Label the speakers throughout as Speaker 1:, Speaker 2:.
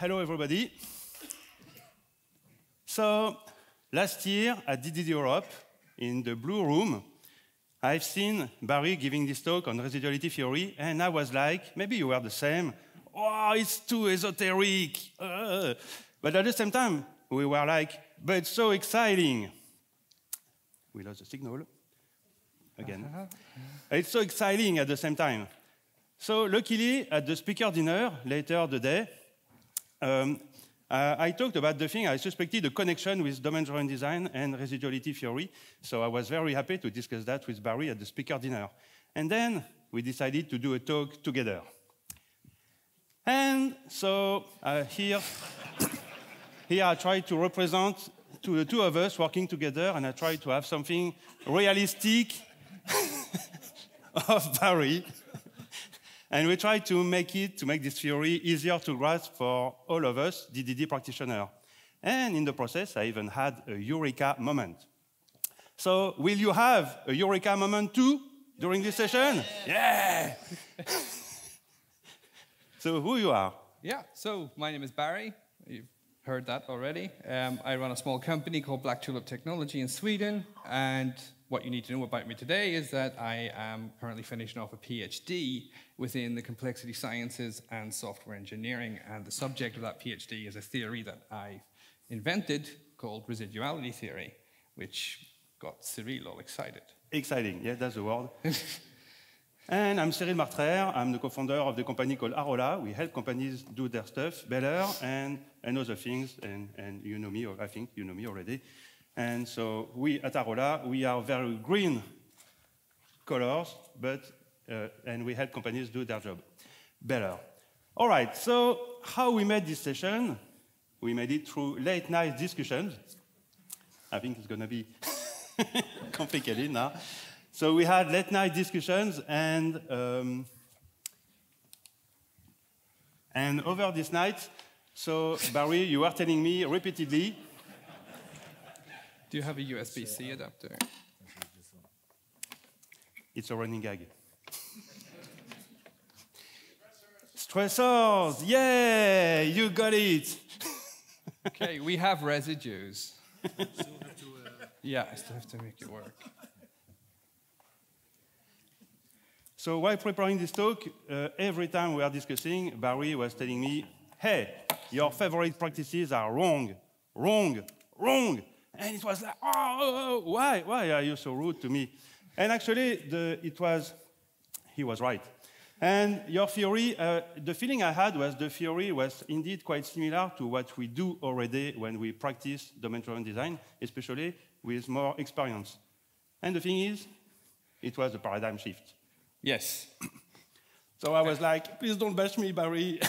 Speaker 1: hello everybody. So, last year at DDD Europe, in the blue room, I've seen Barry giving this talk on residuality theory, and I was like, maybe you were the same. Oh, it's too esoteric. Uh. But at the same time, we were like, but it's so exciting. We lost the signal again. Uh. It's so exciting at the same time. So, luckily, at the speaker dinner later the day, um, uh, I talked about the thing I suspected a connection with domain-driven design and residuality theory. So I was very happy to discuss that with Barry at the speaker dinner. And then we decided to do a talk together. And so uh, here, here I tried to represent to the two of us working together, and I tried to have something realistic of Barry. And we try to make it, to make this theory easier to grasp for all of us, DDD practitioners. And in the process, I even had a eureka moment. So, will you have a eureka moment too during this session? Yeah! yeah. so, who you are?
Speaker 2: Yeah, so my name is Barry. You've heard that already. Um, I run a small company called Black Tulip Technology in Sweden, and what you need to know about me today is that I am currently finishing off a PhD within the complexity sciences and software engineering. And the subject of that PhD is a theory that I invented called residuality theory, which got Cyrille all excited.
Speaker 1: Exciting, yeah, that's the word. and I'm Cyrille Martraire. I'm the co-founder of the company called Arolla. We help companies do their stuff better and, and other things. And, and you know me, or I think you know me already. And so we at Arolla, we are very green colors, but uh, and we help companies do their job better. All right, so how we made this session? We made it through late night discussions. I think it's going to be complicated now. So we had late night discussions, and um, and over this night, so Barry, you were telling me repeatedly
Speaker 2: do you have a USB-C adapter?
Speaker 1: It's a running gag. Stressors, yeah, you got it.
Speaker 2: okay, we have residues. yeah, I still have to make it work.
Speaker 1: So while preparing this talk, uh, every time we are discussing, Barry was telling me, hey, your favorite practices are wrong, wrong, wrong. And it was like, oh, why? Why are you so rude to me? And actually, the, it was, he was right. And your theory, uh, the feeling I had was the theory was indeed quite similar to what we do already when we practice domain-driven design, especially with more experience. And the thing is, it was a paradigm shift.
Speaker 2: Yes.
Speaker 1: so I was like, please don't bash me, Barry.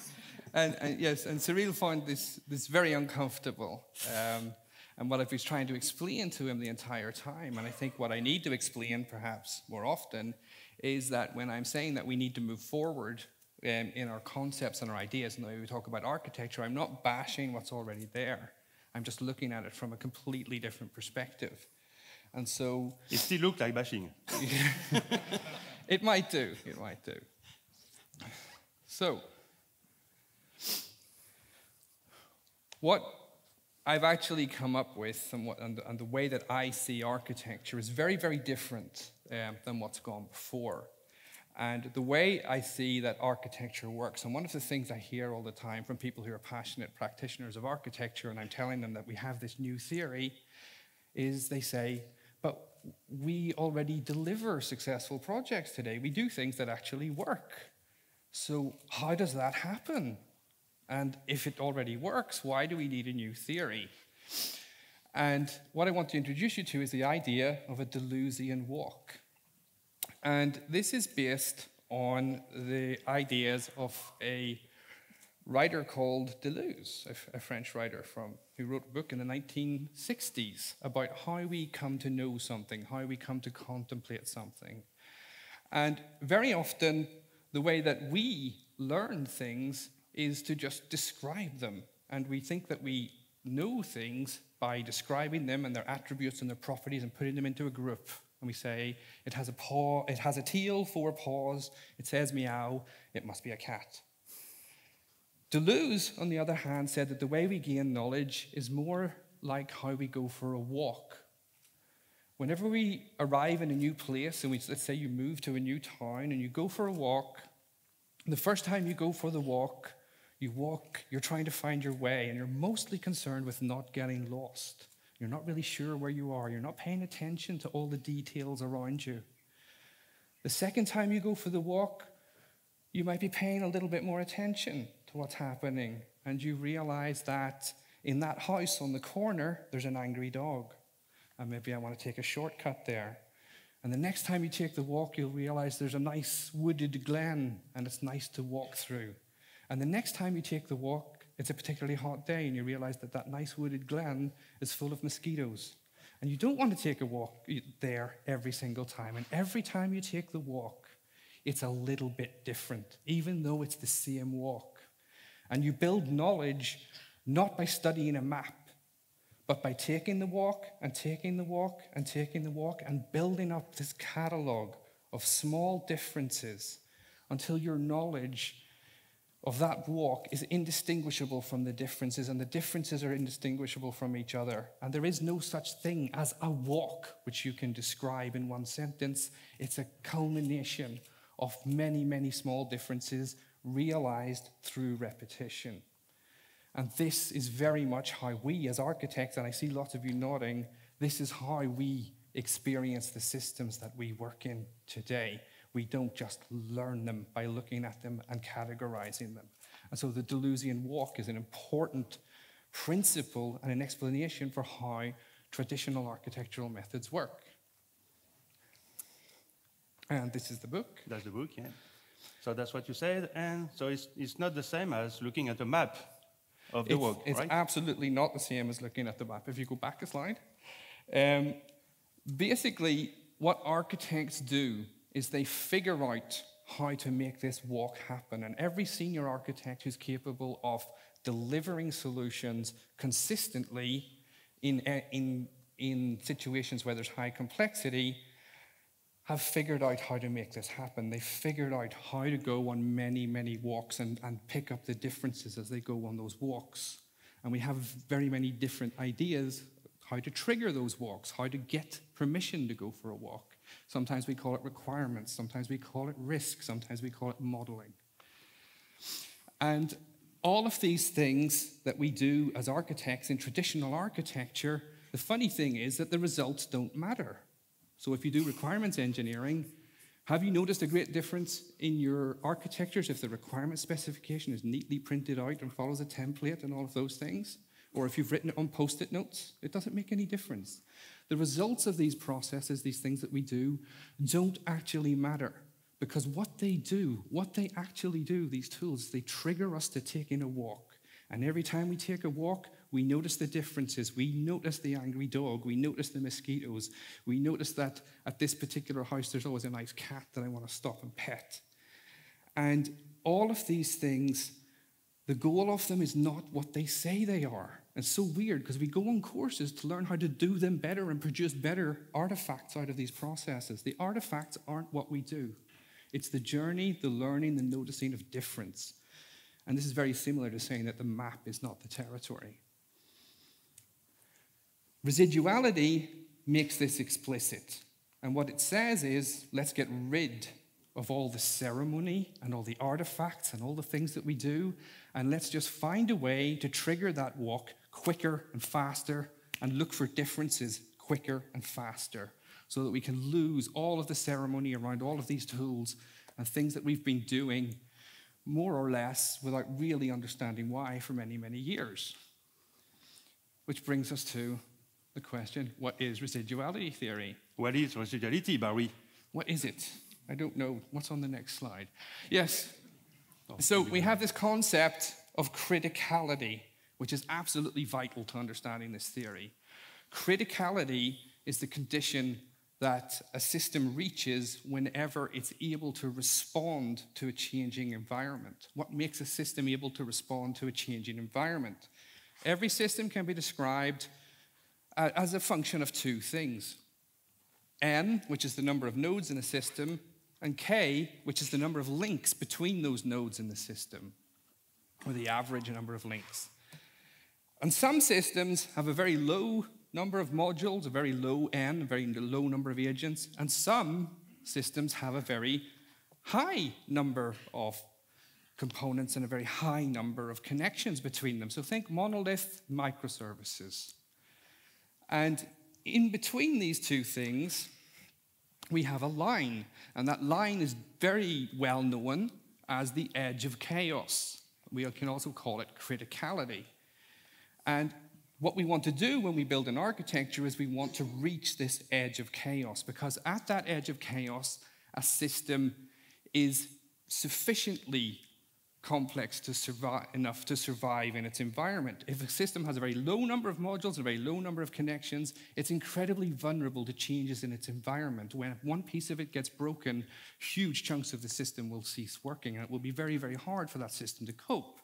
Speaker 2: and, and, yes, and Cyrille found this, this very uncomfortable. Um, and what I was trying to explain to him the entire time, and I think what I need to explain perhaps more often, is that when I'm saying that we need to move forward um, in our concepts and our ideas, and the way we talk about architecture, I'm not bashing what's already there. I'm just looking at it from a completely different perspective. And so.
Speaker 1: It still looks like bashing.
Speaker 2: it might do. It might do. So, what I've actually come up with somewhat, and, and the way that I see architecture is very, very different um, than what's gone before. And the way I see that architecture works, and one of the things I hear all the time from people who are passionate practitioners of architecture, and I'm telling them that we have this new theory, is they say, but we already deliver successful projects today. We do things that actually work. So, how does that happen? And if it already works, why do we need a new theory? And what I want to introduce you to is the idea of a Deleuzian walk. And this is based on the ideas of a writer called Deleuze, a, French writer from, who wrote a book in the 1960s about how we come to know something, how we come to contemplate something. And very often, the way that we learn things is to just describe them. And we think that we know things by describing them and their attributes and their properties and putting them into a group. And we say, it has a paw, it has a tail, four paws, it says meow, it must be a cat. Deleuze, on the other hand, said that the way we gain knowledge is more like how we go for a walk. Whenever we arrive in a new place, and we, let's say you move to a new town and you go for a walk, the first time you go for the walk, you walk, you're trying to find your way, and you're mostly concerned with not getting lost. You're not really sure where you are. You're not paying attention to all the details around you. The second time you go for the walk, you might be paying a little bit more attention to what's happening, and you realize that in that house on the corner, there's an angry dog. And maybe I want to take a shortcut there. And the next time you take the walk, you'll realize there's a nice wooded glen, and it's nice to walk through. And the next time you take the walk, it's a particularly hot day, and you realize that that nice wooded glen is full of mosquitoes. And you don't want to take a walk there every single time. And every time you take the walk, it's a little bit different, even though it's the same walk. And you build knowledge not by studying a map, but by taking the walk and taking the walk and taking the walk and building up this catalog of small differences until your knowledge of that walk is indistinguishable from the differences, and the differences are indistinguishable from each other. And there is no such thing as a walk which you can describe in one sentence. It's a culmination of many, many small differences realized through repetition. And this is very much how we, as architects, and I see lots of you nodding, this is how we experience the systems that we work in today. We don't just learn them by looking at them and categorizing them. And so the Deleuzian walk is an important principle and an explanation for how traditional architectural methods work. And this is the book.
Speaker 1: That's the book, yeah. So that's what you said, and so it's, it's not the same as looking at a map of the
Speaker 2: it's,
Speaker 1: work,
Speaker 2: it's
Speaker 1: right?
Speaker 2: absolutely not the same as looking at the map. If you go back a slide, um, basically, what architects do is they figure out how to make this walk happen. And every senior architect who's capable of delivering solutions consistently in, in, in situations where there's high complexity have figured out how to make this happen. They've figured out how to go on many, many walks and, and pick up the differences as they go on those walks. And we have very many different ideas how to trigger those walks, how to get permission to go for a walk. Sometimes we call it requirements, sometimes we call it risk, sometimes we call it modeling. And all of these things that we do as architects in traditional architecture, the funny thing is that the results don't matter. So if you do requirements engineering, have you noticed a great difference in your architectures if the requirement specification is neatly printed out and follows a template and all of those things? Or if you've written it on post it notes, it doesn't make any difference. The results of these processes, these things that we do, don't actually matter because what they do, what they actually do, these tools, they trigger us to take in a walk. And every time we take a walk, we notice the differences. We notice the angry dog. We notice the mosquitoes. We notice that at this particular house, there's always a nice cat that I want to stop and pet. And all of these things, the goal of them is not what they say they are. It's so weird because we go on courses to learn how to do them better and produce better artifacts out of these processes. The artifacts aren't what we do, it's the journey, the learning, the noticing of difference. And this is very similar to saying that the map is not the territory. Residuality makes this explicit. And what it says is let's get rid of all the ceremony and all the artifacts and all the things that we do, and let's just find a way to trigger that walk quicker and faster and look for differences quicker and faster so that we can lose all of the ceremony around all of these tools and things that we've been doing more or less without really understanding why for many, many years. Which brings us to the question what is residuality theory?
Speaker 1: What is residuality, Barry?
Speaker 2: What is it? I don't know. What's on the next slide? Yes. Oh, so we have this concept of criticality, which is absolutely vital to understanding this theory. Criticality is the condition that a system reaches whenever it's able to respond to a changing environment. What makes a system able to respond to a changing environment? Every system can be described uh, as a function of two things n, which is the number of nodes in a system, and k, which is the number of links between those nodes in the system. or the average number of links. And some systems have a very low number of modules, a very low n, a very low number of agents, and some systems have a very high number of components and a very high number of connections between them. So think monolith microservices. And in between these two things, we have a line, and that line is very well known as the edge of chaos. We can also call it criticality. And what we want to do when we build an architecture is we want to reach this edge of chaos because at that edge of chaos, a system is sufficiently complex to survive, enough to survive in its environment. If a system has a very low number of modules, a very low number of connections, it's incredibly vulnerable to changes in its environment. When one piece of it gets broken, huge chunks of the system will cease working, and it will be very, very hard for that system to cope.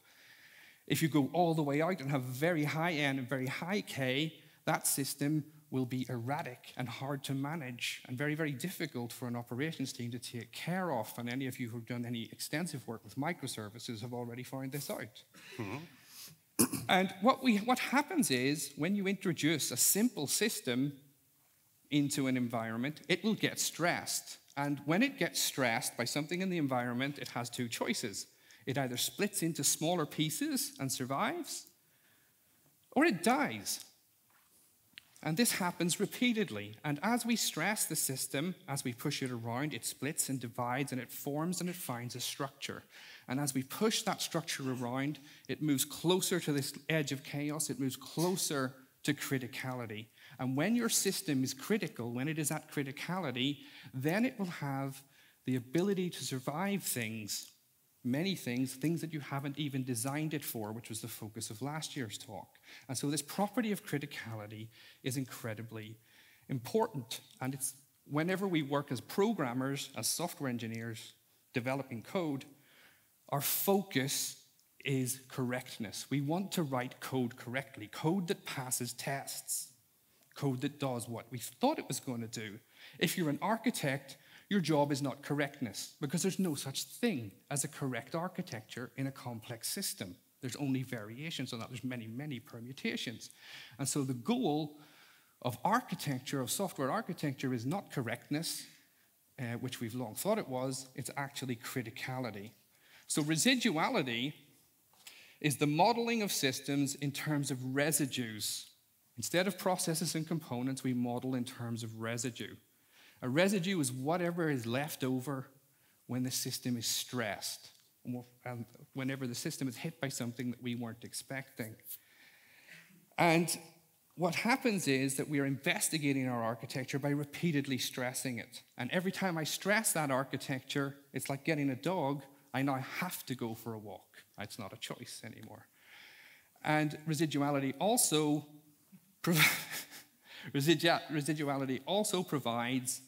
Speaker 2: If you go all the way out and have very high N and very high K, that system will be erratic and hard to manage and very, very difficult for an operations team to take care of. And any of you who've done any extensive work with microservices have already found this out. Mm-hmm. and what, we, what happens is when you introduce a simple system into an environment, it will get stressed. And when it gets stressed by something in the environment, it has two choices. It either splits into smaller pieces and survives, or it dies. And this happens repeatedly. And as we stress the system, as we push it around, it splits and divides and it forms and it finds a structure. And as we push that structure around, it moves closer to this edge of chaos, it moves closer to criticality. And when your system is critical, when it is at criticality, then it will have the ability to survive things many things, things that you haven't even designed it for, which was the focus of last year's talk. And so, this property of criticality is incredibly important. And it's whenever we work as programmers, as software engineers, developing code, our focus is correctness. We want to write code correctly, code that passes tests, code that does what we thought it was going to do. If you're an architect, your job is not correctness, because there's no such thing as a correct architecture in a complex system. There's only variations on that. There's many, many permutations. And so the goal of architecture, of software architecture, is not correctness, uh, which we've long thought it was, it's actually criticality. So residuality is the modeling of systems in terms of residues. Instead of processes and components, we model in terms of residue. A residue is whatever is left over when the system is stressed, and um, whenever the system is hit by something that we weren't expecting. And what happens is that we are investigating our architecture by repeatedly stressing it. And every time I stress that architecture, it's like getting a dog. I now have to go for a walk. It's not a choice anymore. And residuality also, residuality also provides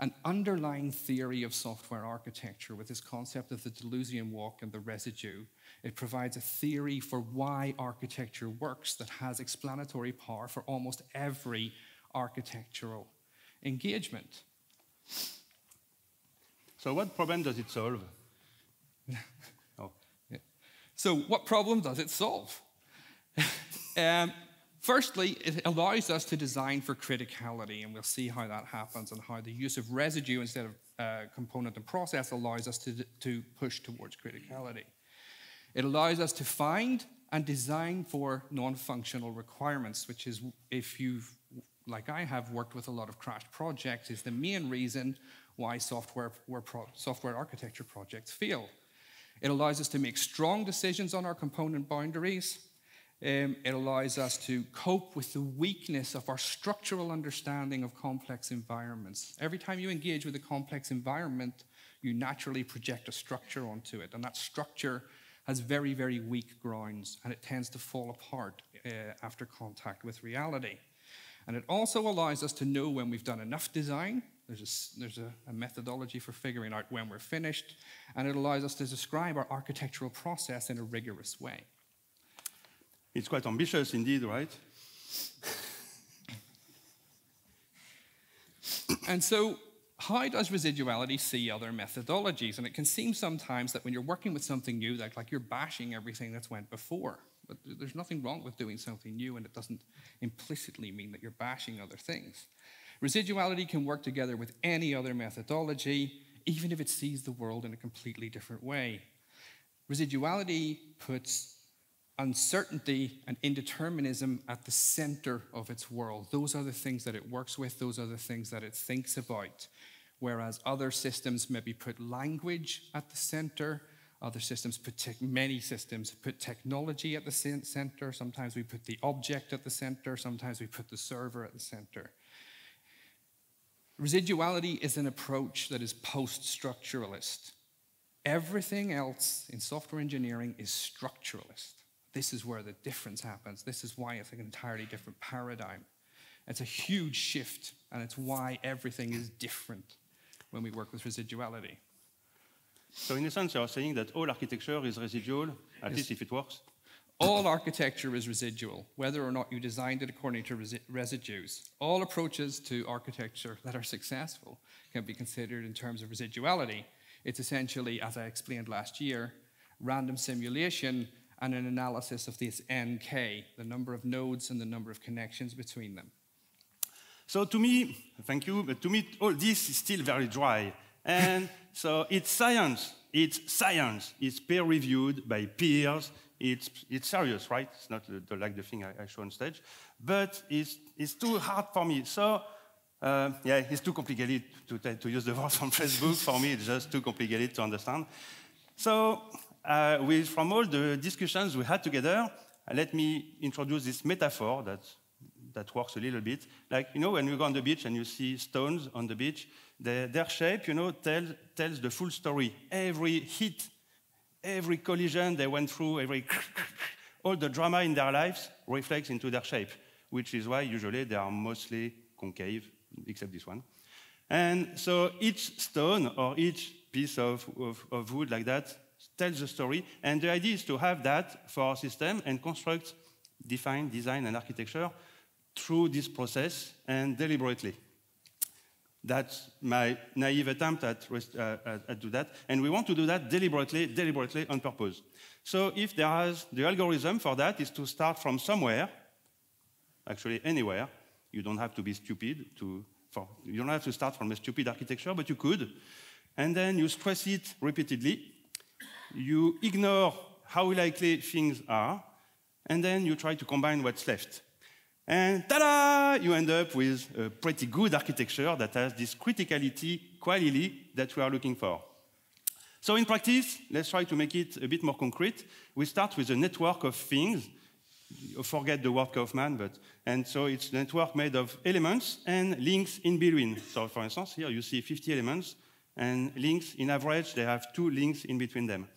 Speaker 2: an underlying theory of software architecture with this concept of the Deleuzian walk and the residue. It provides a theory for why architecture works that has explanatory power for almost every architectural engagement.
Speaker 1: So, what problem does it solve?
Speaker 2: oh. yeah. So, what problem does it solve? um, Firstly, it allows us to design for criticality, and we'll see how that happens and how the use of residue instead of uh, component and process allows us to, to push towards criticality. It allows us to find and design for non functional requirements, which is, if you've, like I have, worked with a lot of crashed projects, is the main reason why software, software architecture projects fail. It allows us to make strong decisions on our component boundaries um, it allows us to cope with the weakness of our structural understanding of complex environments. Every time you engage with a complex environment, you naturally project a structure onto it, and that structure has very, very weak grounds, and it tends to fall apart uh, after contact with reality. And it also allows us to know when we've done enough design. There's, a, there's a, a methodology for figuring out when we're finished, and it allows us to describe our architectural process in a rigorous way.
Speaker 1: It's quite ambitious indeed, right?
Speaker 2: and so, how does residuality see other methodologies? And it can seem sometimes that when you're working with something new, that like you're bashing everything that's went before. But there's nothing wrong with doing something new, and it doesn't implicitly mean that you're bashing other things. Residuality can work together with any other methodology, even if it sees the world in a completely different way. Residuality puts uncertainty and indeterminism at the center of its world. Those are the things that it works with, those are the things that it thinks about. Whereas other systems maybe put language at the center, other systems put many systems put technology at the center. Sometimes we put the object at the center, sometimes we put the server at the center. Residuality is an approach that is post structuralist. Everything else in software engineering is structuralist. This is where the difference happens. This is why it's an entirely different paradigm. It's a huge shift, and it's why everything is different when we work with residuality.
Speaker 1: So, in a sense, you are saying that all architecture is residual, at least if it works.
Speaker 2: All architecture is residual, whether or not you designed it according to resi- residues. All approaches to architecture that are successful can be considered in terms of residuality. It's essentially, as I explained last year, random simulation and an analysis of this NK, the number of nodes and the number of connections between them.
Speaker 1: So to me, thank you, but to me, all this is still very dry. And so it's science. It's science. It's peer reviewed by peers. It's, it's serious, right? It's not the, the, like the thing I, I show on stage. But it's, it's too hard for me. So, uh, yeah, it's too complicated to, to use the words from Facebook. for me, it's just too complicated to understand. So, uh, with, from all the discussions we had together, uh, let me introduce this metaphor that that works a little bit. Like, you know, when you go on the beach and you see stones on the beach, the, their shape, you know, tell, tells the full story. Every hit, every collision they went through, every all the drama in their lives reflects into their shape, which is why usually they are mostly concave, except this one. And so each stone or each piece of, of, of wood like that tells the story. And the idea is to have that for our system and construct, define, design, and architecture through this process and deliberately. That's my naive attempt at, uh, at, at, do that. And we want to do that deliberately, deliberately on purpose. So if there is, the algorithm for that is to start from somewhere, actually anywhere. You don't have to be stupid to, for, you don't have to start from a stupid architecture, but you could. And then you stress it repeatedly. You ignore how likely things are, and then you try to combine what's left. And ta-da! You end up with a pretty good architecture that has this criticality, quality that we are looking for. So in practice, let's try to make it a bit more concrete. We start with a network of things. Forget the word Kauffman, but and so it's a network made of elements and links in between. So for instance, here you see 50 elements, and links in average they have two links in between them.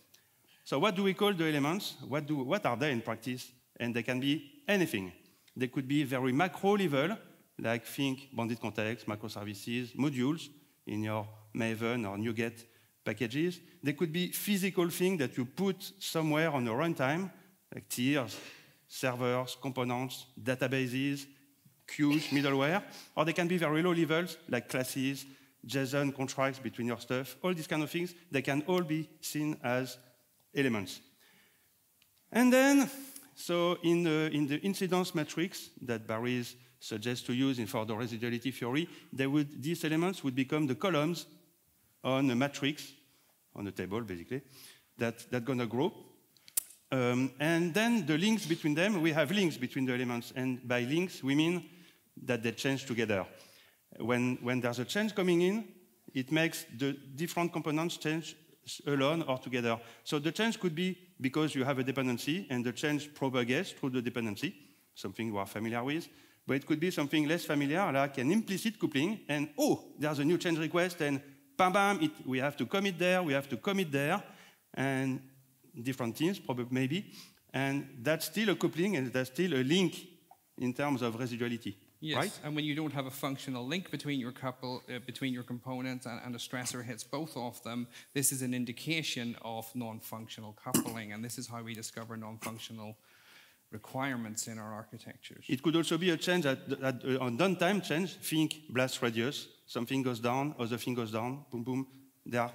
Speaker 1: So what do we call the elements? What, do, what are they in practice? And they can be anything. They could be very macro level, like think bounded context, microservices, modules in your Maven or NuGet packages. They could be physical things that you put somewhere on a runtime, like tiers, servers, components, databases, queues, middleware. Or they can be very low levels, like classes, JSON contracts between your stuff, all these kind of things. They can all be seen as elements. And then so in the, in the incidence matrix that Barry suggests to use in for the residuality theory, would, these elements would become the columns on a matrix, on a table basically, that, that gonna grow. Um, and then the links between them, we have links between the elements. And by links, we mean that they change together. When, when there's a change coming in, it makes the different components change alone or together. So the change could be because you have a dependency and the change propagates through the dependency, something you are familiar with. But it could be something less familiar, like an implicit coupling, and oh, there's a new change request, and bam, bam, it, we have to commit there, we have to commit there, and different teams, probably maybe, and that's still a coupling, and that's still a link in terms of residuality.
Speaker 2: Yes,
Speaker 1: right?
Speaker 2: and when you don't have a functional link between your couple, uh, between your components, and, and, a stressor hits both of them, this is an indication of non-functional coupling, and this is how we discover non-functional requirements in our architectures.
Speaker 1: It could also be a change at, at, uh, on downtime change. Think blast radius. Something goes down, other thing goes down. Boom, boom. They are,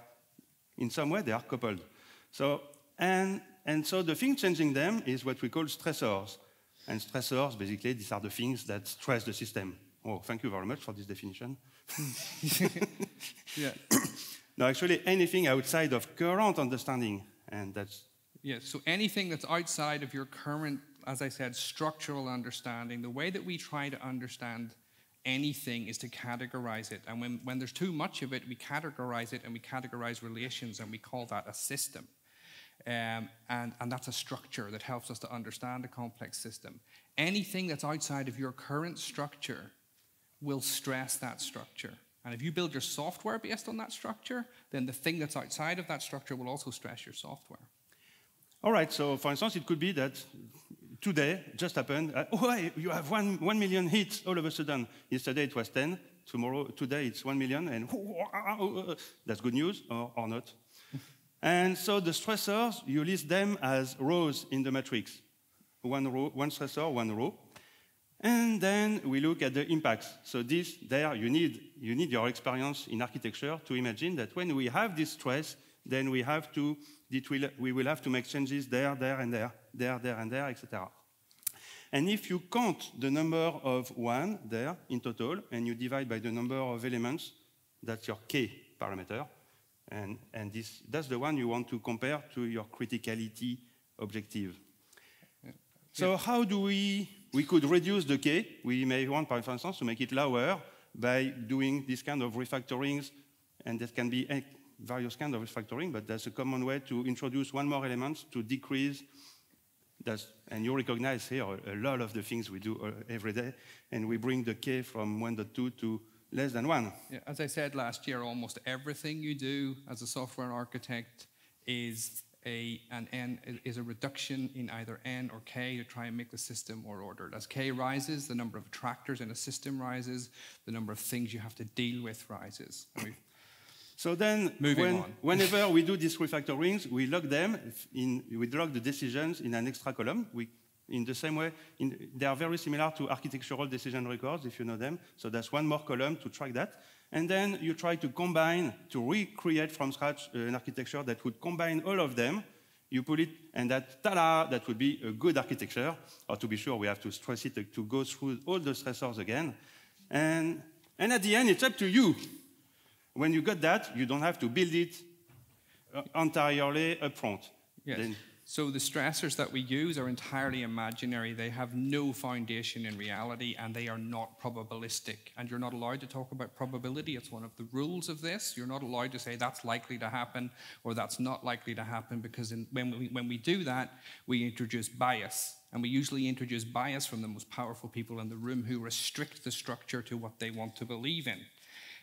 Speaker 1: in some way, they are coupled. So, and, and so the thing changing them is what we call stressors. And stressors, basically, these are the things that stress the system. Oh, thank you very much for this definition.
Speaker 2: yeah.
Speaker 1: no, actually, anything outside of current understanding, and that's
Speaker 2: yeah. So anything that's outside of your current, as I said, structural understanding. The way that we try to understand anything is to categorize it, and when when there's too much of it, we categorize it and we categorize relations, and we call that a system. Um, and, and that's a structure that helps us to understand a complex system. Anything that's outside of your current structure will stress that structure. And if you build your software based on that structure, then the thing that's outside of that structure will also stress your software.
Speaker 1: All right, so for instance, it could be that today just happened, uh, oh, you have one, one million hits all of a sudden. Yesterday it was 10, tomorrow, today it's 1 million, and that's good news or, or not. And so the stressors, you list them as rows in the matrix. One, row, one stressor, one row. And then we look at the impacts. So this, there, you need, you need your experience in architecture to imagine that when we have this stress, then we have to, will, we will have to make changes there, there, and there, there, there, and there, etc. And if you count the number of one there in total, and you divide by the number of elements, that's your k parameter, and, and this, that's the one you want to compare to your criticality objective. So how do we we could reduce the K. We may want, for instance, to make it lower by doing this kind of refactorings, and that can be various kinds of refactoring, but there's a common way to introduce one more element to decrease that's, and you recognize here a, a, lot of the things we do uh, every day, and we bring the K from 1.2 to less than 1.
Speaker 2: Yeah, as I said last year, almost everything you do as a software architect is a, an n is a reduction in either n or k to try and make the system more ordered. As k rises, the number of attractors in a system rises, the number of things you have to deal with rises.
Speaker 1: So then, when, whenever we do these refactorings, we log them, in, we log the decisions in an extra column. We, in the same way, in, they are very similar to architectural decision records, if you know them. So that's one more column to track that. And then you try to combine, to recreate from scratch uh, an architecture that would combine all of them. You put it, and that, ta-da, that would be a good architecture. Or to be sure, we have to stress it to go through all the stressors again. And, and at the end, it's up to you. When you got that, you don't have to build it uh, entirely upfront.
Speaker 2: Yes. Then so the stressors that we use are entirely imaginary. They have no foundation in reality and they are not probabilistic. And you're not allowed to talk about probability. It's one of the rules of this. You're not allowed to say that's likely to happen or that's not likely to happen because in, when, we, when we do that, we introduce bias. And we usually introduce bias from the most powerful people in the room who restrict the structure to what they want to believe in.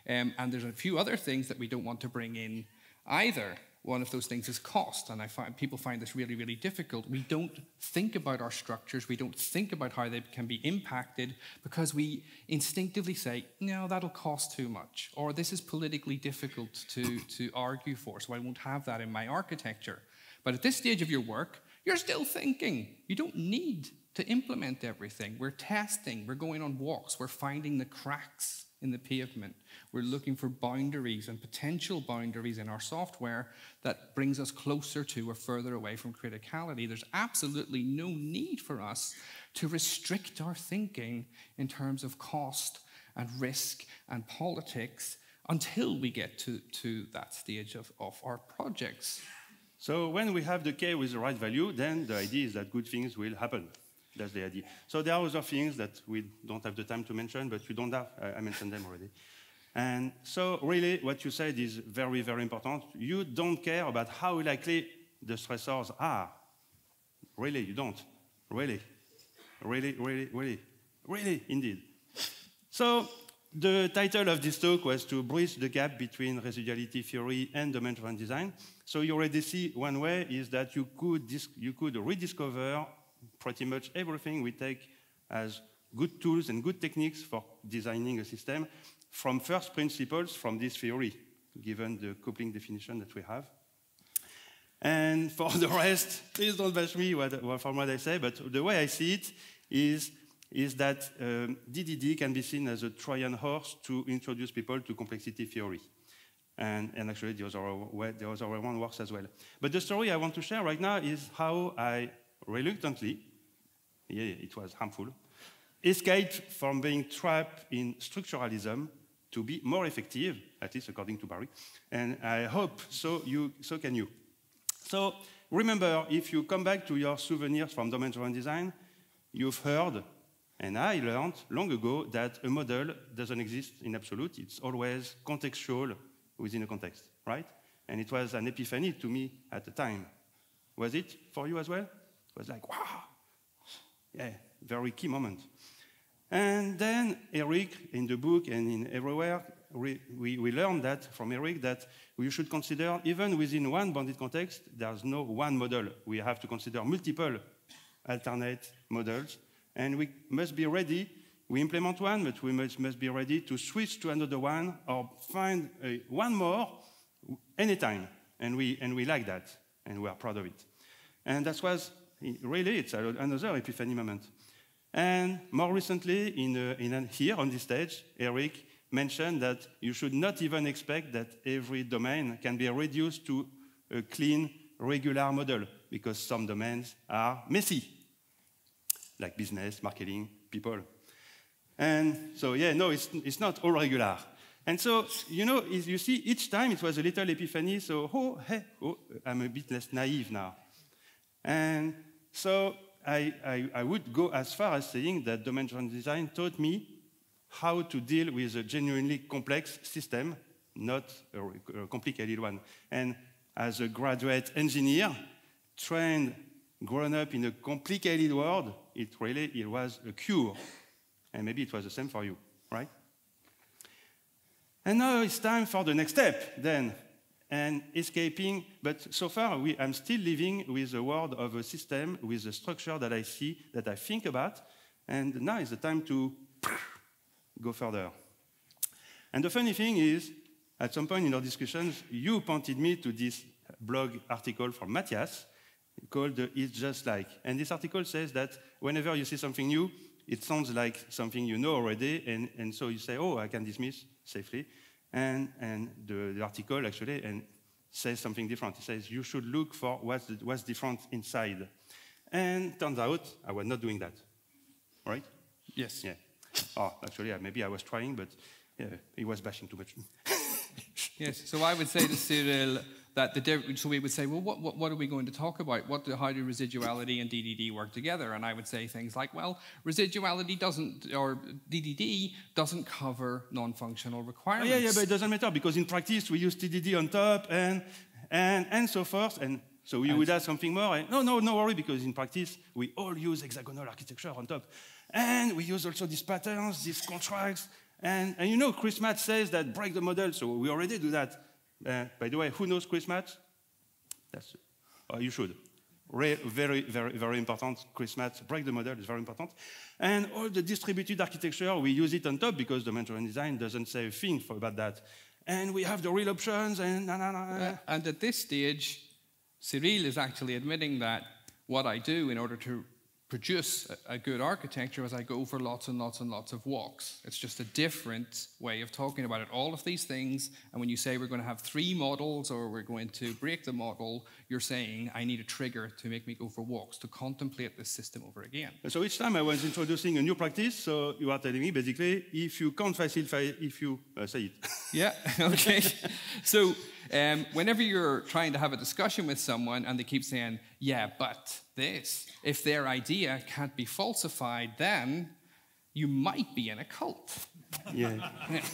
Speaker 2: Um, and there's a few other things that we don't want to bring in either. One of those things is cost, and I find people find this really, really difficult. We don't think about our structures, we don't think about how they can be impacted because we instinctively say, no, that'll cost too much, or this is politically difficult to, to argue for, so I won't have that in my architecture. But at this stage of your work, you're still thinking. You don't need to implement everything. We're testing, we're going on walks, we're finding the cracks in the pavement. We're looking for boundaries and potential boundaries in our software that brings us closer to or further away from criticality. There's absolutely no need for us to restrict our thinking in terms of cost and risk and politics until we get to, to that stage of, of our projects.
Speaker 1: So when we have the K with the right value, then the idea is that good things will happen. That's the idea. So there are other things that we don't have the time to mention, but you don't have. I mentioned them already. And so really what you said is very, very important. You don't care about how likely the stressors are. Really, you don't. Really. Really, really, really. Really, indeed. So the title of this talk was to bridge the gap between residuality theory and domain-driven design. So you already see one way is that you could, you could rediscover pretty much everything we take as good tools and good techniques for designing a system from first principles from this theory, given the coupling definition that we have. And for the rest, please don't bash me from what I say, but the way I see it is, is that um, DDD can be seen as a Trojan horse to introduce people to complexity theory. And, and actually, the other, way, the other one works as well. But the story I want to share right now is how I reluctantly, yeah, it was harmful, escaped from being trapped in structuralism to be more effective, at least according to Barry. And I hope so, you, so can you. So remember, if you come back to your souvenirs from domain-driven design, you've heard, and I learned long ago, that a model doesn't exist in absolute. It's always contextual within a context, right? And it was an epiphany to me at the time. Was it for you as well? It was like, wow, yeah, very key moment. And then Eric, in the book and in everywhere, we, we, learned that from Eric that we should consider, even within one bounded context, there's no one model. We have to consider multiple alternate models. And we must be ready. We implement one, but we must, must be ready to switch to another one or find a, one more anytime. And we, and we like that, and we are proud of it. And that was really, it's another epiphany moment. And more recently, in, a, in here on this stage, Eric mentioned that you should not even expect that every domain can be reduced to a clean, regular model, because some domains are messy, like business, marketing, people. And so, yeah, no, it's, it's not all regular. And so, you know, you see, each time it was a little epiphany, so, oh, hey, oh, I'm a bit less naive now. And so I, I, I would go as far as saying that domain-driven design taught me how to deal with a genuinely complex system, not a, complicated one. And as a graduate engineer, trained, grown up in a complicated world, it really it was a cure. And maybe it was the same for you, right? And now it's time for the next step, then, and escaping. But so far, we, I'm still living with the world of a system, with a structure that I see, that I think about. And now is the time to go further. And the funny thing is, at some point in our discussions, you pointed me to this blog article from Mathias called It's Just Like. And this article says that whenever you see something new, it sounds like something you know already, and, and so you say, oh, I can dismiss safely. And, and the, the article actually and says something different. It says you should look for what's, the, what's different inside. And turns out I was not doing that, right?
Speaker 2: Yes.
Speaker 1: Yeah. Oh, actually, maybe I was trying, but yeah, he was bashing too much.
Speaker 2: yes, so I would say to Cyrille that the so we would say, well, what, what, what, are we going to talk about? What do, how do residuality and DDD work together? And I would say things like, well, residuality doesn't, or DDD doesn't cover non-functional requirements.
Speaker 1: Oh, yeah, yeah, but it doesn't matter because in practice we use TDD on top and and and so forth. And so we and would add something more. And, no, no, no worry because in practice we all use hexagonal architecture on top. And we use also these patterns, these contracts. And, and you know, Chris Matt says that break the model, so we already do that. Uh, by the way, who knows Chris Matts? That's, oh, you should. Re very, very, very important. Chris Matts, break the model is very important. And all the distributed architecture, we use it on top because the domain design doesn't say a thing for, about that. And we have the real options and na, na, na. Uh,
Speaker 2: and at this stage, Cyrille is actually admitting that what I do in order to produce a, good architecture as I go for lots and lots and lots of walks. It's just a different way of talking about it. All of these things, and when you say we're going to have three models or we're going to break the model, you're saying I need a trigger to make me go for walks, to contemplate this system over again.
Speaker 1: So each time I was introducing a new practice, so you are telling me basically if you can't facilitate, if you uh, say it.
Speaker 2: yeah, okay. so um, whenever you're trying to have a discussion with someone and they keep saying, yeah, but this, if their idea can't be falsified, then you might be in a cult.
Speaker 1: Yeah.
Speaker 2: yeah.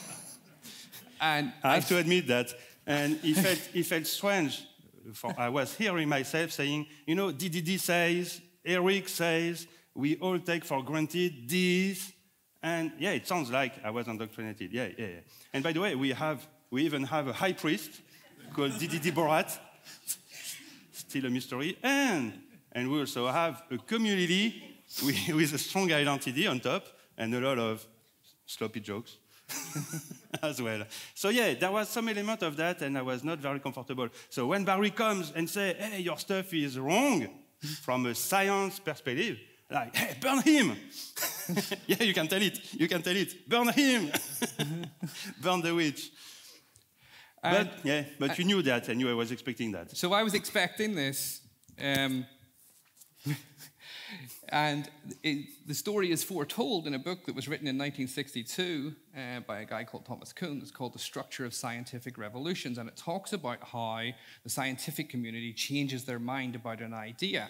Speaker 2: And
Speaker 1: I have I, to admit that. And it felt, it felt strange. For, I was hearing myself saying, you know, DDD says, Eric says, we all take for granted this. And yeah, it sounds like I was indoctrinated. Yeah, yeah, yeah. And by the way, we have, we even have a high priest called DDD Borat. Still a mystery. And, and we also have a community with, a strong identity on top and a lot of sloppy jokes. as well. So yeah, there was some element of that, and I was not very comfortable. So when Barry comes and say, "Hey, your stuff is wrong," from a science perspective, like, "Hey, burn him!" yeah, you can tell it. You can tell it. Burn him. burn the witch. But yeah, but you knew that, and you I was expecting that.
Speaker 2: So I was expecting this. Um, and it, the story is foretold in a book that was written in 1962 uh, by a guy called Thomas Kuhn. It's called The Structure of Scientific Revolutions. And it talks about how the scientific community changes their mind about an idea.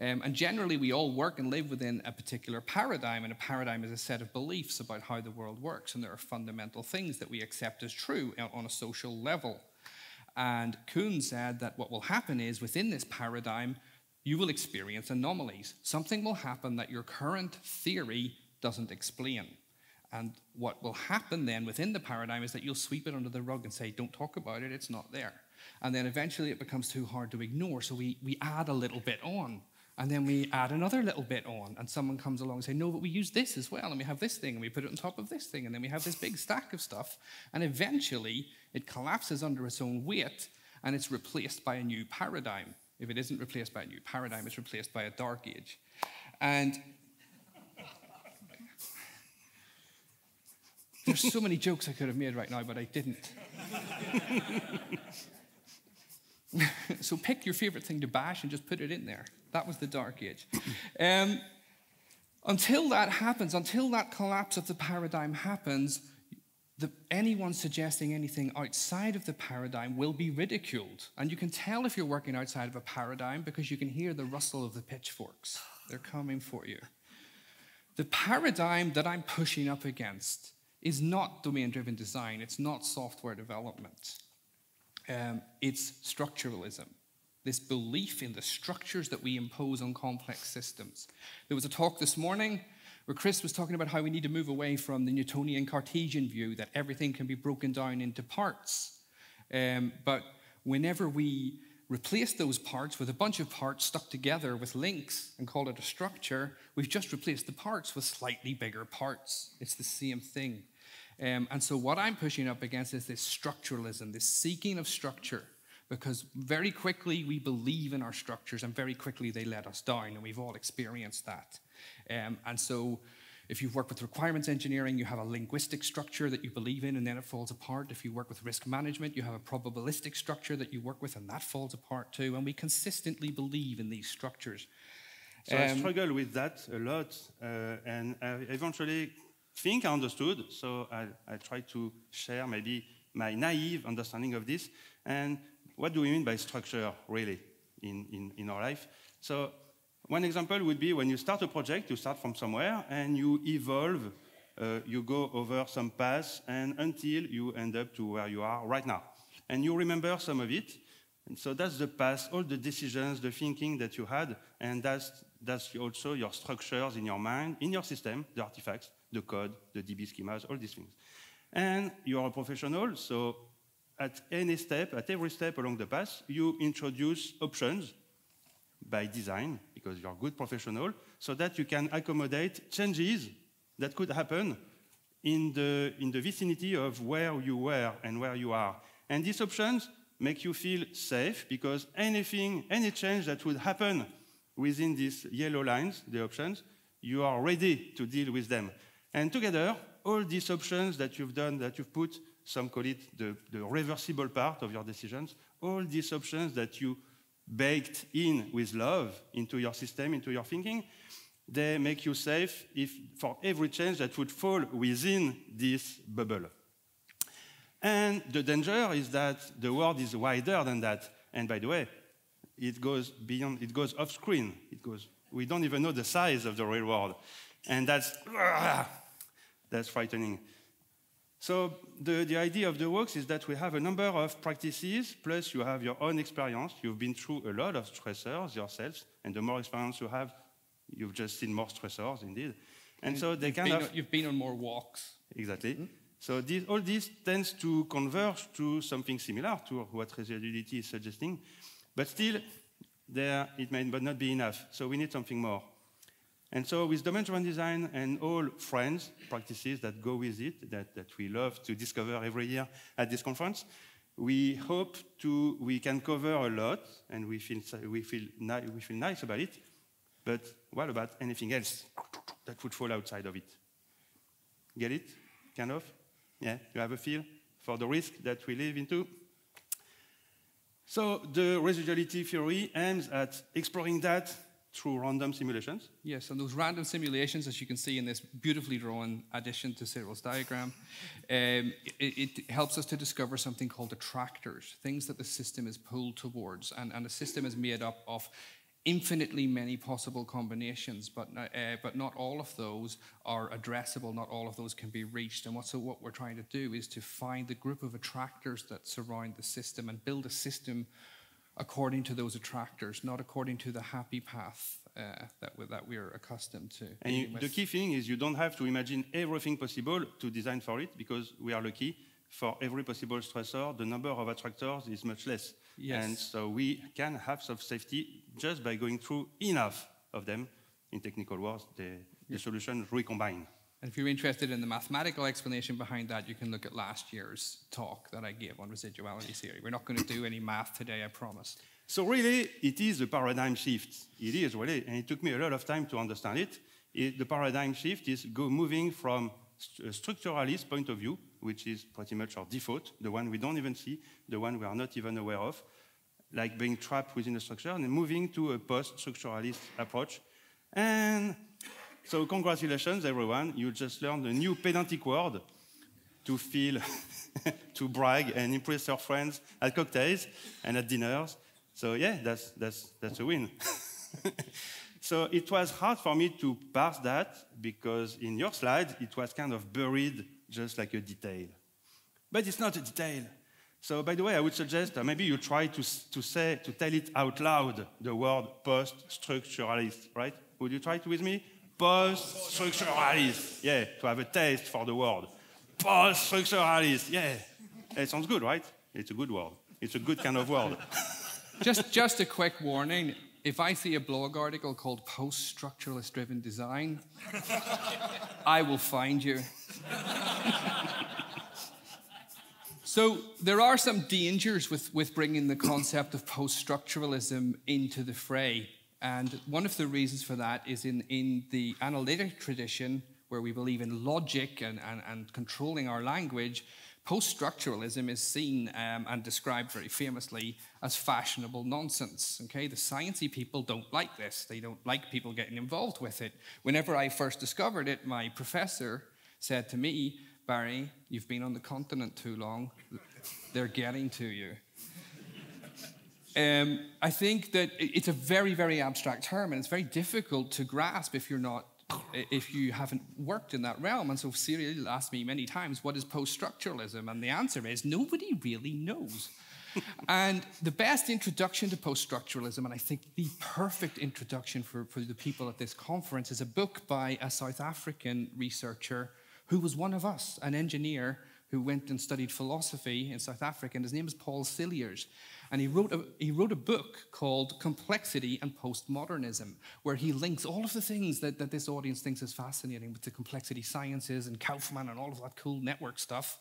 Speaker 2: Um, and generally, we all work and live within a particular paradigm, and a paradigm is a set of beliefs about how the world works. And there are fundamental things that we accept as true on- on a social level. And Kuhn said that what will happen is within this paradigm, you will experience anomalies. Something will happen that your current theory doesn't explain. And what will happen then within the paradigm is that you'll sweep it under the rug and say, don't talk about it, it's not there. And then eventually it becomes too hard to ignore. So we, we add a little bit on. And then we add another little bit on. And someone comes along and say, no, but we use this as well. And we have this thing and we put it on top of this thing. And then we have this big stack of stuff. And eventually it collapses under its own weight and it's replaced by a new paradigm. If it isn't replaced by a new paradigm, it's replaced by a dark age. And there's so many jokes I could have made right now, but I didn't. so pick your favorite thing to bash and just put it in there. That was the dark age. Um, until that happens, until that collapse of the paradigm happens, anyone suggesting anything outside of the paradigm will be ridiculed. And you can tell if you're working outside of a paradigm because you can hear the rustle of the pitchforks. They're coming for you. The paradigm that I'm pushing up against is not domain driven design, it's not software development. Um, it's structuralism, this belief in the structures that we impose on complex systems. There was a talk this morning where Chris was talking about how we need to move away from the Newtonian Cartesian view that everything can be broken down into parts. Um, but whenever we replace those parts with a bunch of parts stuck together with links and call it a structure, we've just replaced the parts with slightly bigger parts. It's the same thing. Um, and so, what I'm pushing up against is this structuralism, this seeking of structure, because very quickly we believe in our structures and very quickly they let us down, and we've all experienced that. Um, and so, if you work with requirements engineering, you have a linguistic structure that you believe in and then it falls apart. If you work with risk management, you have a probabilistic structure that you work with and that falls apart too. And we consistently believe in these structures.
Speaker 1: So I
Speaker 2: Um,
Speaker 1: struggle with that a lot, uh, and I eventually think I understood. So I, I try to share maybe my naive understanding of this. And what do we mean by structure, really, in, in, in our life? So one example would be when you start a project, you start from somewhere, and you evolve. Uh, you go over some paths, and until you end up to where you are right now, and you remember some of it, and so that's the past, all the decisions, the thinking that you had, and that's, that's also your structures in your mind, in your system, the artifacts, the code, the DB schemas, all these things. And you're a professional, so at any step, at every step along the path, you introduce options by design, because you're a good professional, so that you can accommodate changes that could happen in the, in the vicinity of where you were and where you are. And these options make you feel safe because anything, any change that would happen within these yellow lines, the options, you are ready to deal with them. And together, all these options that you've done, that you've put, some call it the, the reversible part of your decisions, all these options that you baked in with love into your system, into your thinking, they make you safe if for every change that would fall within this bubble. And the danger is that the world is wider than that. And by the way, it goes beyond, it goes off screen. It goes, we don't even know the size of the real world. And that's, ah, that's frightening. So the, the idea of the works is that we have a number of practices, plus you have your own experience. You've been through a lot of stressors yourselves, and the more experience you have, you've just seen more stressors indeed. And so they kind
Speaker 2: Been-
Speaker 1: of
Speaker 2: you've been on more walks.
Speaker 1: Exactly. Mm-hmm. So this, all this tends to converge to something similar to what residuality is suggesting, but still, there it may but not be enough. So we need something more. And so with domain-driven design and all friends practices that go with it, that, that we love to discover every year at this conference, we hope to, we can cover a lot and we feel, we feel, ni- we feel nice about it. But what about anything else that would fall outside of it? Get it? Kind of? Yeah, you have a feel for the risk that we live into? So the residuality theory aims at exploring that through random simulations.
Speaker 2: Yes, and those random simulations, as you can see in this beautifully drawn addition to Cyrille's diagram, um, it, it, helps us to discover something called attractors, things that the system is pulled towards. And, and the system is made up of infinitely many possible combinations, but, uh, but not all of those are addressable, not all of those can be reached. And what, so what we're trying to do is to find the group of attractors that surround the system and build a system according to those attractors, not according to the happy path uh, that, we, that we're accustomed to.
Speaker 1: And you, the key thing is you don't have to imagine everything possible to design for it because we are lucky. For every possible stressor, the number of attractors is much less.
Speaker 2: Yes.
Speaker 1: And so we can have some safety just by going through enough of them. In technical words, the, the solution recombine.
Speaker 2: And if you're interested in the mathematical explanation behind that, you can look at last year's talk that I gave on residuality theory. We're not going to do any math today, I promise.
Speaker 1: So really, it is a paradigm shift. It is really, and it took me a lot of time to understand it. it the paradigm shift is go moving from a structuralist point of view, which is pretty much our default, the one we don't even see, the one we are not even aware of, like being trapped within a structure, and moving to a post-structuralist approach. And so congratulations, everyone. You just learned a new pedantic word to feel, to brag and impress your friends at cocktails and at dinners. So yeah, that's, that's, that's a win. so it was hard for me to parse that because in your slide, it was kind of buried just like a detail. But it's not a detail. So by the way, I would suggest that maybe you try to, to say, to tell it out loud, the word post-structuralist, right? Would you try it with me? Post-structuralist. Yeah, to have a taste for the word. Post-structuralist. Yeah. It sounds good, right? It's a good word. It's a good kind of word.
Speaker 2: just, just a quick warning. If I see a blog article called Post Structuralist Driven Design, I will find you. so, there are some dangers with, with bringing the concept of post structuralism into the fray. And one of the reasons for that is in, in the analytic tradition, where we believe in logic and, and, and controlling our language, post structuralism is seen um, and described very famously as fashionable nonsense. Okay, the sciencey people don't like this. They don't like people getting involved with it. Whenever I first discovered it, my professor said to me, Barry, you've been on the continent too long. They're getting to you. Um, I think that it's a very, very abstract term, and it's very difficult to grasp if you're not, if you haven't worked in that realm. And so Cyrille asked me many times, "What is post-structuralism?" And the answer is nobody really knows. and the best introduction to post-structuralism, and I think the perfect introduction for, for the people at this conference, is a book by a South African researcher who was one of us, an engineer who went and studied philosophy in South Africa, and his name is Paul Cilliers. And he wrote, a, he wrote a book called Complexity and Postmodernism, where he links all of the things that, that this audience thinks is fascinating with the complexity sciences and Kauffman and all of that cool network stuff.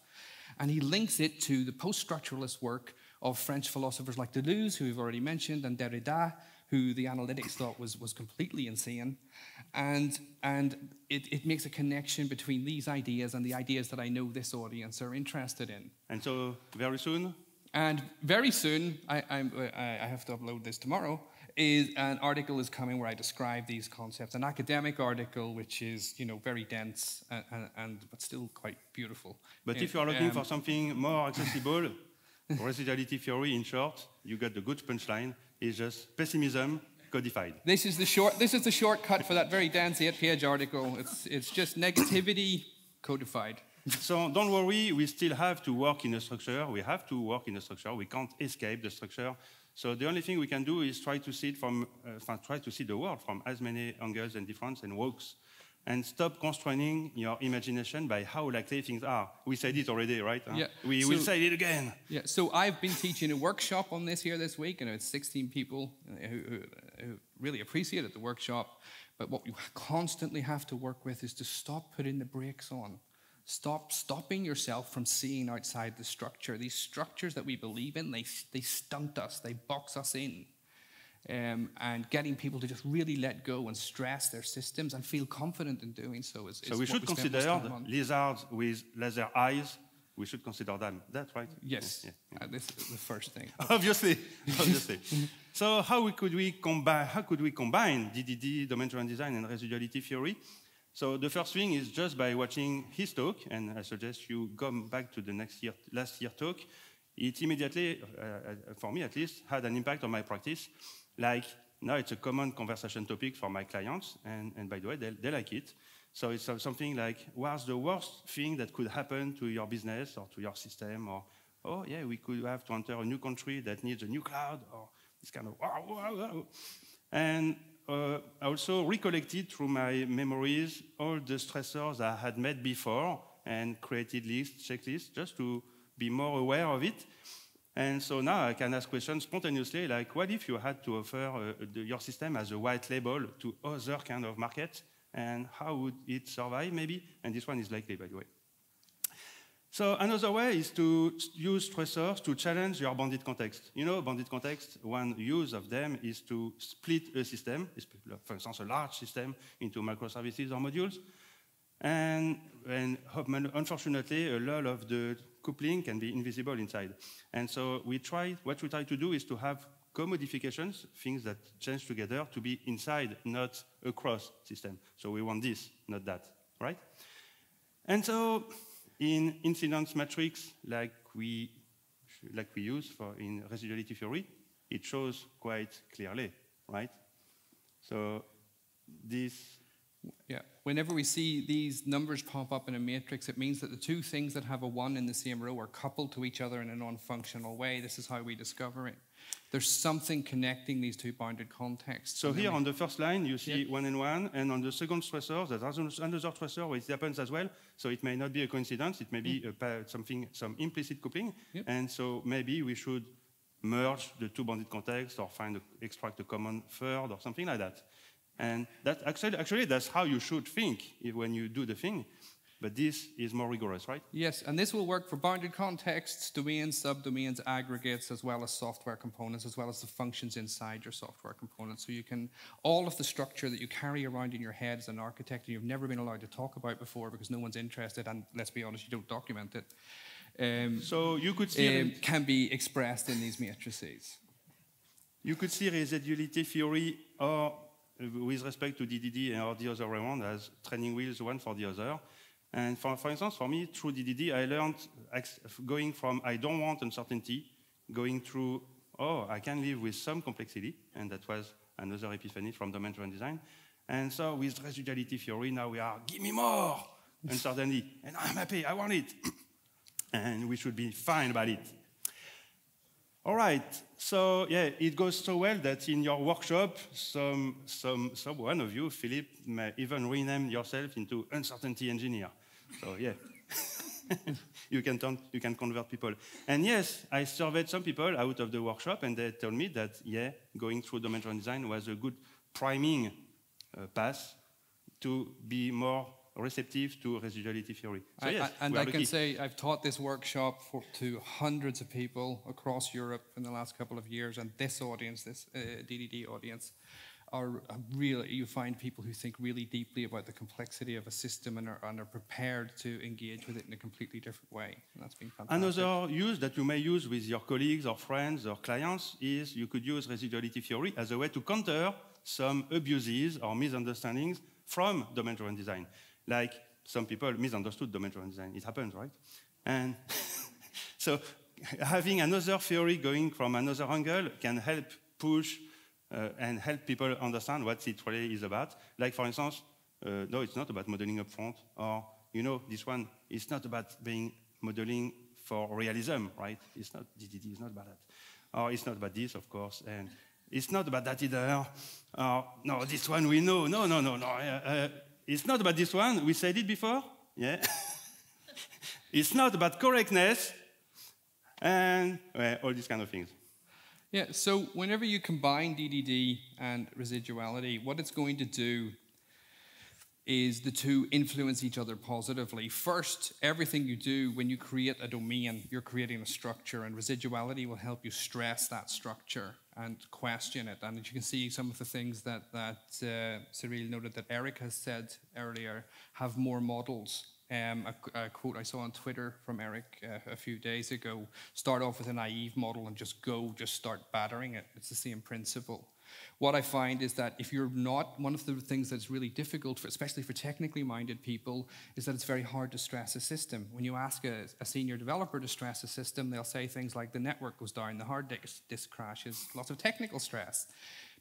Speaker 2: And he links it to the post structuralist work of French philosophers like Deleuze, who we've already mentioned, and Derrida, who the analytics thought was, was completely insane. And, and it, it makes a connection between these ideas and the ideas that I know this audience are interested in.
Speaker 1: And so, very soon,
Speaker 2: and very soon, I, I, I have to upload this tomorrow, is an article is coming where I describe these concepts. An academic article, which is you know very dense and, and, and but still quite beautiful.
Speaker 1: But if you are looking um, for something more accessible, residuality theory, in short, you got the good punchline. Is just pessimism codified.
Speaker 2: This is the short. This is the shortcut for that very dense eight-page article. It's it's just negativity codified
Speaker 1: so don't worry, we still have to work in a structure. We have to work in a structure. We can't escape the structure. So the only thing we can do is try to see it from, uh, try to see the world from as many angles and different and walks, and stop constraining your imagination by how likely things are. We said it already, right?
Speaker 2: Yeah.
Speaker 1: We so, will say it again.
Speaker 2: Yeah. So I've been teaching a workshop on this here this week, and it's 16 people uh, who, who, who really appreciated the workshop. But what you constantly have to work with is to stop putting the brakes on. Stop stopping yourself from seeing outside the structure. These structures that we believe in, they, they stunt us, they box us in. Um, and getting people to just really let go and stress their systems and feel confident in doing so is, is
Speaker 1: So we should
Speaker 2: most
Speaker 1: consider lizards with laser eyes. We should consider them. That's right.
Speaker 2: Yes,
Speaker 1: Yeah, yeah.
Speaker 2: Uh, this is the first thing.
Speaker 1: obviously, obviously. so how we could we combine? How could we combine DDD, domain-driven design, and residuality theory? So the first thing is just by watching his talk, and I suggest you come back to the next year, last year talk. It immediately, uh, uh, for me at least, had an impact on my practice. Like now, it's a common conversation topic for my clients, and, and by the way, they, they like it. So it's uh, something like, what's the worst thing that could happen to your business or to your system? Or, oh, yeah, we could have to enter a new country that needs a new cloud, or this kind of, wow, wow, wow. And uh, I also recollected through my memories all the stressors I had met before and created lists, checklists, just to be more aware of it. And so now I can ask questions spontaneously, like what if you had to offer uh, the, your system as a white label to other kind of markets, and how would it survive maybe? And this one is likely, by the way. So another way is to use stressors to challenge your bounded context. You know, bounded context, one use of them is to split a system, for instance, a large system into microservices or modules. And, and unfortunately, a lot of the coupling can be invisible inside. And so we try, what we try to do is to have co-modifications, things that change together, to be inside, not across system. So we want this, not that, right? And so in incidence matrix, like we, like we use for in residuality theory, it shows quite clearly, right? So this
Speaker 2: Yeah. Whenever we see these numbers pop up in a matrix, it means that the two things that have a one in the same row are coupled to each other in a non-functional way. This is how we discover it. There's something connecting these two bounded contexts.
Speaker 1: So here on the first line, you see one and one, and on the second stressor, there's another stressor where it happens as well. So it may not be a coincidence, it may be mm. a something, some implicit coupling.
Speaker 2: Yep.
Speaker 1: And so maybe we should merge the two bounded contexts or find a, extract a common third or something like that. And that actually, actually that's how you should think if, when you do the thing. But this is more rigorous, right?
Speaker 2: Yes, and this will work for bounded contexts, domains, subdomains, aggregates, as well as software components, as well as the functions inside your software components. So you can, all of the structure that you carry around in your head as an architect and you've never been allowed to talk about before because no one's interested, and let's be honest, you don't document it, um,
Speaker 1: So you could see
Speaker 2: um, can be expressed in these matrices.
Speaker 1: You could see residuality theory or with respect to DDD or the other way around as training wheels one for the other. And for, for instance, for me, through DDD, I learned going from I don't want uncertainty, going through, oh, I can live with some complexity, and that was another epiphany from domain-driven design. And so with residuality theory, now we are, give me more uncertainty, and I'm happy, I want it. and we should be fine about it. All right. So yeah, it goes so well that in your workshop, some, some, some one of you, Philip, may even rename yourself into uncertainty engineer. So yeah, you can turn, you can convert people. And yes, I surveyed some people out of the workshop, and they told me that yeah, going through domain-driven design was a good priming uh, path to be more receptive to residuality theory. So yes,
Speaker 2: I, and I can say I've taught this workshop for, to hundreds of people across Europe in the last couple of years, and this audience, this uh, DDD audience, are really you find people who think really deeply about the complexity of a system and are, and are prepared to engage with it in a completely different way. And that's been fantastic.
Speaker 1: Another use that you may use with your colleagues or friends or clients is you could use residuality theory as a way to counter some abuses or misunderstandings from domain-driven design. Like some people misunderstood domain-driven design. It happens, right? And so having another theory going from another angle can help push uh, and help people understand what it really is about. Like, for instance, uh, no, it's not about modeling upfront, or, you know, this one is not about being modeling for realism, right? It's not, DDD is not about that. Or it's not about this, of course, and it's not about that either. Or, no, this one we know. No, no, no, no. Uh, uh, it's not about this one. We said it before. Yeah. it's not about correctness and well, all these kind of things.
Speaker 2: Yeah, so whenever you combine DDD and residuality, what it's going to do is the two influence each other positively. First, everything you do when you create a domain, you're creating a structure, and residuality will help you stress that structure and question it. And as you can see, some of the things that, that uh, Cyrille noted that Eric has said earlier have more models. Um, a, a, quote I saw on Twitter from Eric uh, a few days ago start off with a naive model and just go, just start battering it. It's the same principle. What I find is that if you're not, one of the things that's really difficult, for, especially for technically minded people, is that it's very hard to stress a system. When you ask a, a senior developer to stress a system, they'll say things like the network goes down, the hard disk, disk crashes, lots of technical stress.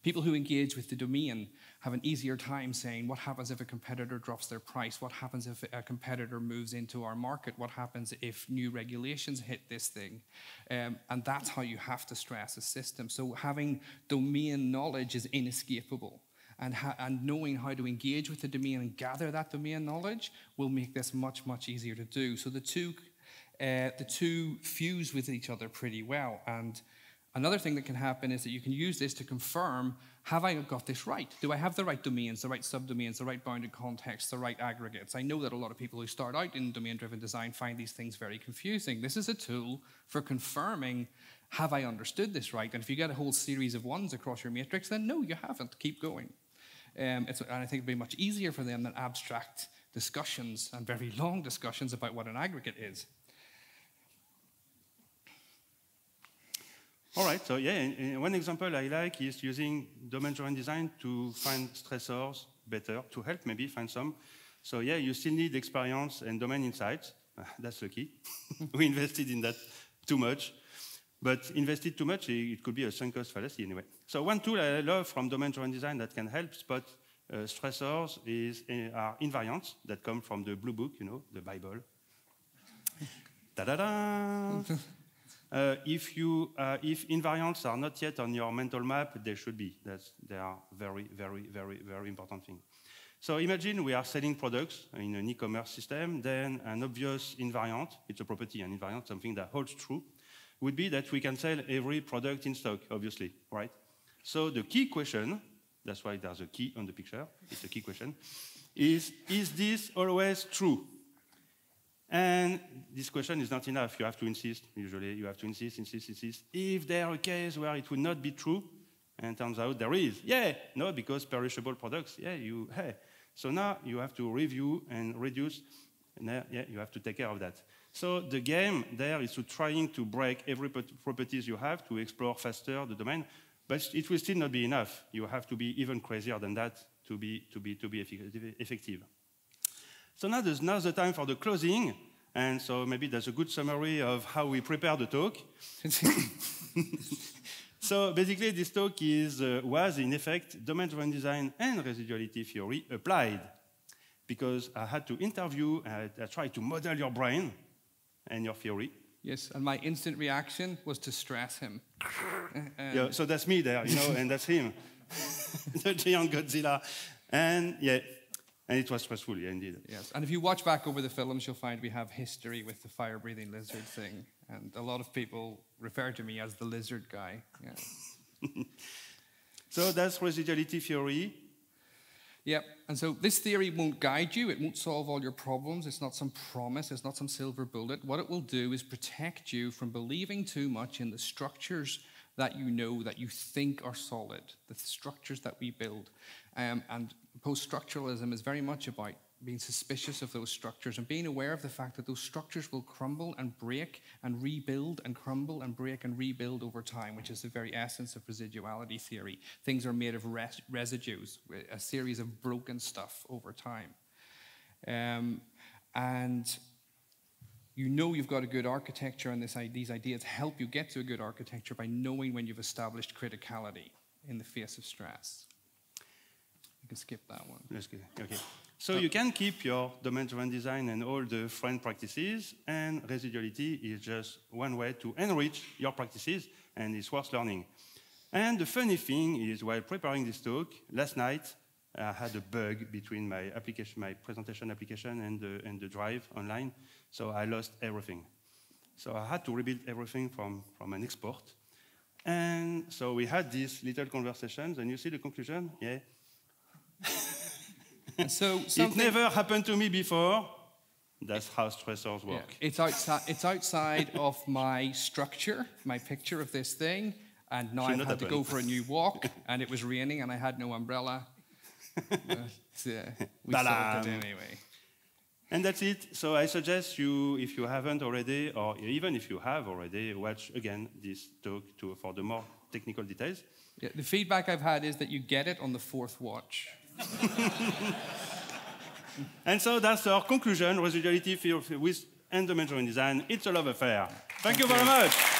Speaker 2: People who engage with the domain have an easier time saying, what happens if a competitor drops their price? What happens if a competitor moves into our market? What happens if new regulations hit this thing? Um, and that's how you have to stress a system. So having domain knowledge is inescapable. And, and, knowing how to engage with the domain and gather that domain knowledge will make this much, much easier to do. So the two, uh, the two fuse with each other pretty well. And Another thing that can happen is that you can use this to confirm have I got this right? Do I have the right domains, the right subdomains, the right bounded contexts, the right aggregates? I know that a lot of people who start out in domain driven design find these things very confusing. This is a tool for confirming have I understood this right? And if you get a whole series of ones across your matrix, then no, you haven't. Keep going. Um, and I think it'd be much easier for them than abstract discussions and very long discussions about what an aggregate is.
Speaker 1: All right, so yeah, one example I like is using domain-driven design to find stressors better, to help maybe find some. So yeah, you still need experience and domain insights. That's the key. we invested in that too much. But invested too much, it could be a sunk cost fallacy anyway. So one tool I love from domain-driven design that can help spot uh, stressors is, uh, are invariants that come from the blue book, you know, the Bible. Ta-da-da! Uh, if, you, uh, if invariants are not yet on your mental map, they should be. That's, they are very, very, very, very important thing. So imagine we are selling products in an e-commerce system, then an obvious invariant, it's a property, an invariant, something that holds true, would be that we can sell every product in stock, obviously, right? So the key question, that's why there's a key on the picture, it's a key question, is, is this always true? And this question is not enough. You have to insist. Usually, you have to insist, insist, insist. If there are a case where it would not be true, and turns out there is, yeah, no, because perishable products, yeah, you, hey. So now you have to review and reduce, and uh, yeah, you have to take care of that. So the game there is to trying to break every properties you have to explore faster the domain, but it will still not be enough. You have to be even crazier than that to be, to be, to be effective. So now there's now the time for the closing. And so maybe that's a good summary of how we prepare the talk. so basically, this talk is, uh, was, in effect, domain-driven design and residuality theory applied. Because I had to interview, I, I tried to model your brain and your theory.
Speaker 2: Yes, and my instant reaction was to stress him.
Speaker 1: yeah, so that's me there, you know, and that's him. the giant Godzilla. And yeah, and it was stressful, yeah, indeed.
Speaker 2: Yes, and if you watch back over the films, you'll find we have history with the fire-breathing lizard thing, and a lot of people refer to me as the lizard guy. Yeah.
Speaker 1: so that's residuality theory.
Speaker 2: Yep, and so this theory won't guide you, it won't solve all your problems, it's not some promise, it's not some silver bullet. What it will do is protect you from believing too much in the structures that you know, that you think are solid, the structures that we build. Um, and post structuralism is very much about being suspicious of those structures and being aware of the fact that those structures will crumble and break and rebuild and crumble and break and rebuild over time, which is the very essence of residuality theory. Things are made of res- residues, a series of broken stuff over time. Um, and you know you've got a good architecture, and this, these ideas help you get to a good architecture by knowing when you've established criticality in the face of stress. You can skip that one.
Speaker 1: Let's get Okay. So uh, you can keep your domain-driven design and all the friend practices, and residuality is just one way to enrich your practices, and it's worth learning. And the funny thing is, while preparing this talk, last night I had a bug between my application, my presentation application, and the, and the drive online, so I lost everything. So I had to rebuild everything from, from an export. And so we had these little conversations, and you see the conclusion? Yeah,
Speaker 2: And so
Speaker 1: It never happened to me before. That's how stressors
Speaker 2: yeah,
Speaker 1: work.
Speaker 2: it's outside. It's outside of my structure, my picture of this thing. And now
Speaker 1: not
Speaker 2: had to go for a new walk, and it was raining, and I had no umbrella. But, uh, we it anyway.
Speaker 1: And that's it. So I suggest you, if you haven't already, or even if you have already, watch again this talk to, for the more technical details.
Speaker 2: Yeah, the feedback I've had is that you get it on the fourth watch.
Speaker 1: And so that's our conclusion, residuality with and design. It's a love affair. Thank you very much.